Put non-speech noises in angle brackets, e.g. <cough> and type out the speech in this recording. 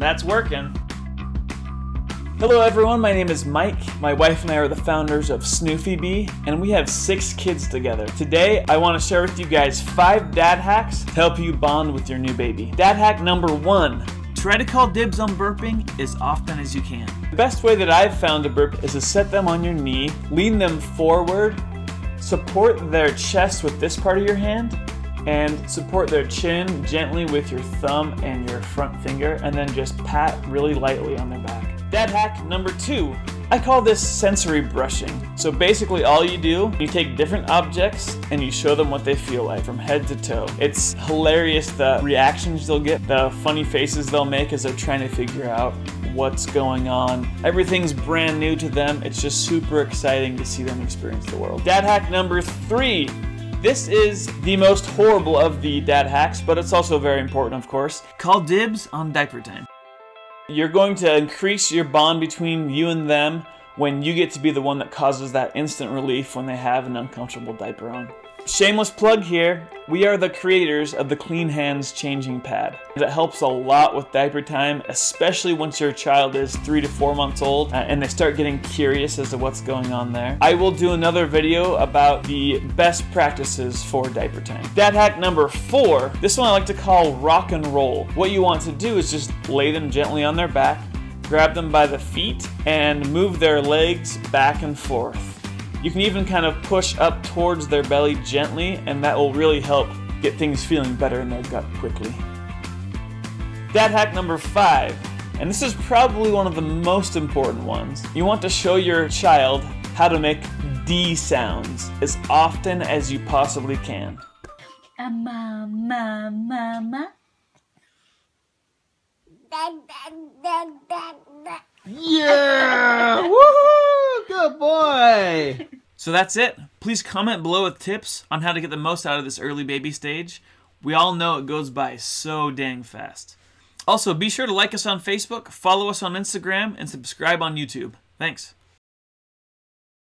That's working. Hello everyone, my name is Mike. My wife and I are the founders of Snoofy Bee, and we have six kids together. Today, I want to share with you guys five dad hacks to help you bond with your new baby. Dad hack number one, try to call dibs on burping as often as you can. The best way that I've found to burp is to set them on your knee, lean them forward, support their chest with this part of your hand, and support their chin gently with your thumb and your front finger, and then just pat really lightly on their back. Dad hack number two. I call this sensory brushing. So basically all you do, you take different objects and you show them what they feel like from head to toe. It's hilarious the reactions they'll get, the funny faces they'll make as they're trying to figure out what's going on. Everything's brand new to them. It's just super exciting to see them experience the world. Dad hack number three. This is the most horrible of the dad hacks, but it's also very important, of course. Call dibs on diaper time. You're going to increase your bond between you and them when you get to be the one that causes that instant relief when they have an uncomfortable diaper on. Shameless plug here, we are the creators of the Clean Hands Changing Pad. It helps a lot with diaper time, especially once your child is three to four months old uh, and they start getting curious as to what's going on there. I will do another video about the best practices for diaper time. Dad hack number four, this one I like to call rock and roll. What you want to do is just lay them gently on their back, grab them by the feet, and move their legs back and forth. You can even kind of push up towards their belly gently, and that will really help get things feeling better in their gut quickly. Dad hack number five, and this is probably one of the most important ones. You want to show your child how to make D sounds as often as you possibly can. Uh, mama, mama. Yeah! <laughs> Woohoo! Good boy! So that's it. Please comment below with tips on how to get the most out of this early baby stage. We all know it goes by so dang fast. Also, be sure to like us on Facebook, follow us on Instagram, and subscribe on YouTube. Thanks.